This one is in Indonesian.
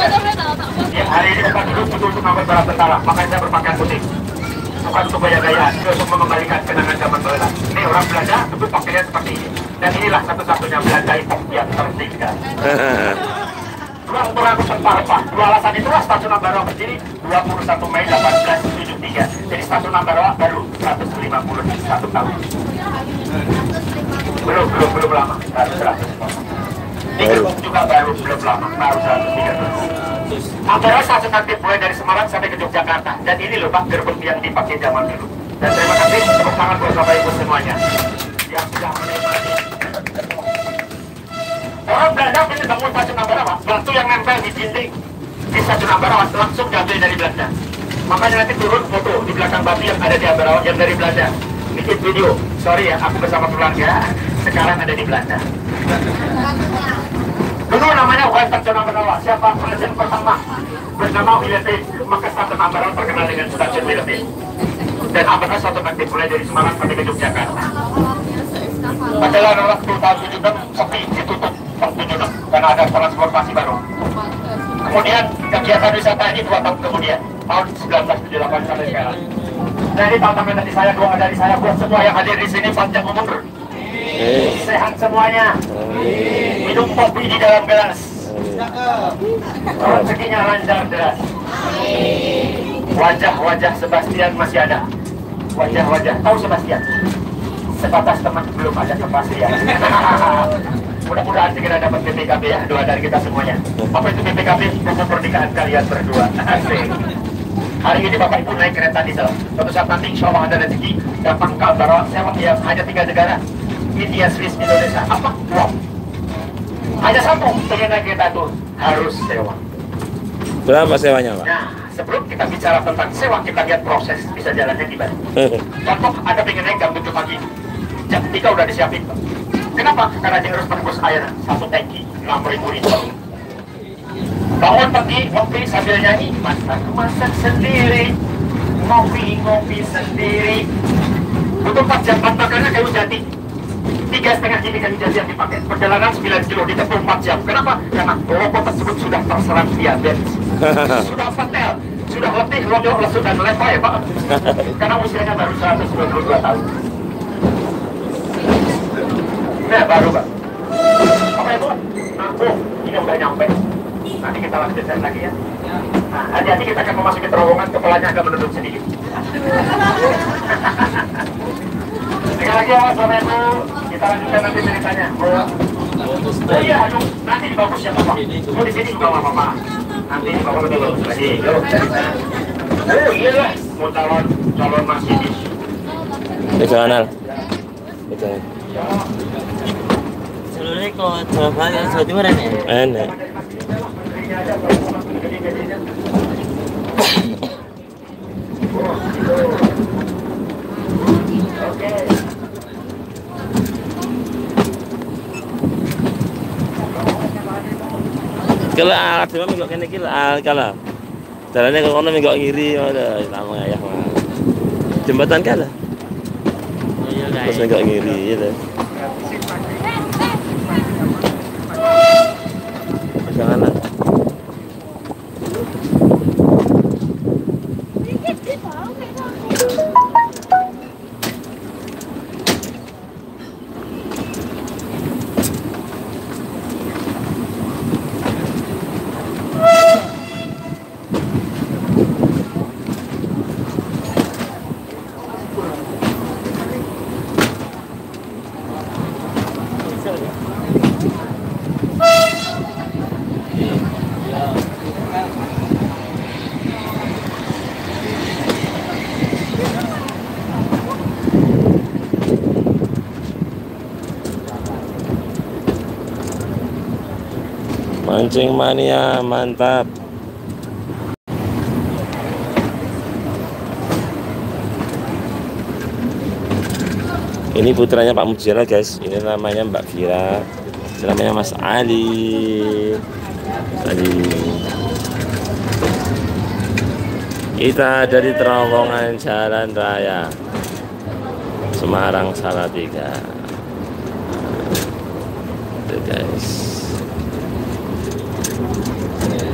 Ya, hari ini tempat duduk untuk mengangkut barang tentara, makanya saya berpakaian putih. Bukan untuk gaya-gayaan, ini untuk mengembalikan kenangan zaman Belanda. Ini orang Belanda tentu pakainya seperti ini. Dan inilah satu-satunya Belanda yang tertinggal. Ruang beragu rempah-rempah. Dua alasan itulah stasiun Ambarawa berdiri 21 Mei 1873. Jadi stasiun Ambarawa baru 151 tahun. Belum, belum, belum lama. Baru 100 Di Gerbong juga baru, belum lama. Baru 130 Ambarawa stasiun aktif mulai dari Semarang sampai ke Yogyakarta. Dan ini loh Pak, gerbong yang dipakai zaman dulu. Dan terima kasih, tepuk tangan buat Bapak Ibu semuanya. Yang sudah menikmati Orang Belanda ini bangun stasiun Ambarawa, batu yang nempel di dinding di stasiun Ambarawa langsung diambil dari Belanda. Makanya nanti turun foto di belakang batu yang ada di Ambarawa yang dari Belanda. Bikin video. Sorry ya, aku bersama keluarga sekarang ada di Belanda. Dulu namanya? Bukan stasiun Ambarawa. Siapa? Presiden pertama. Bernama William Maka stasiun Ambarawa terkenal dengan stasiun William Dan Ambarawa satu aktif mulai dari Semarang sampai ke Yogyakarta. Padahal waktu tahun 76 sepi ditutup. Tahun 76 karena ada transportasi baru. Kemudian kegiatan wisata ini dua tahun kemudian. Tahun 1978 sampai sekarang. Ini tantangan dari saya doa dari saya buat semua yang hadir di sini panjang umur, sehat semuanya, minum kopi di dalam gelas, rezekinya lancar deras. Wajah-wajah Sebastian masih ada. Wajah-wajah tahu Sebastian? sebatas teman belum ada kepastian. Mudah-mudahan segera dapat BPKB ya, doa dari kita semuanya. Apa itu BPKB? Buku pernikahan kalian berdua. Hari ini Bapak Ibu naik kereta diesel. Suatu saat nanti insya Allah ada rezeki gampang kabar sewa yang hanya tiga negara. India, Swiss, Indonesia. Apa? Wow. Hanya satu pengen naik kereta itu harus sewa. Berapa sewanya, Pak? Nah, sebelum kita bicara tentang sewa, kita lihat proses bisa jalannya gimana. Contoh, ada pengen naik jam 7 pagi. Jam 3 udah disiapin, Pak. Kenapa? Karena dia harus tembus air satu tangki, 6 ribu liter. Bangun pagi, ngopi sambil nyanyi, masak-masak sendiri, ngopi-ngopi sendiri. Butuh 4 jam, Tiga setengah kayu jati yang dipakai. Perjalanan 9 kilo, ditempuh 4 jam. Kenapa? Karena rokok tersebut sudah terserap diabetes. sudah fatal, sudah letih, loyo, lesu, dan lepa ya Pak. Karena usianya baru 122 tahun. Nah, baru Pak. Apa itu? Aku, ini udah nyampe. Nanti kita lanjutkan lagi ya. Nah, hati-hati kita akan memasuki terowongan, kepalanya agak menunduk sedikit. Sekali lagi ya, Bapak Ibu, kita lanjutkan nanti ceritanya. Oh iya, aduh, nanti bagus ya Bapak. Oh di sini juga nggak apa-apa. Nanti Bapak lebih bagus lagi. Yo. Oh iya lah, mau calon calon masinis. Itu anal. Itu. Seluruhnya kalau Jawa Barat, Jawa Timur ini. Enak. Minggu kene iki minggu lama ya mah. Jembatan kala. Oh iya Terus minggu kiri gitu. Jangan lah. Mancing mania mantap. Ini putranya Pak Mujira guys. Ini namanya Mbak Vira. Ini namanya Mas Ali. Ali. Kita dari terowongan Jalan Raya Semarang Salatiga. Tuh guys.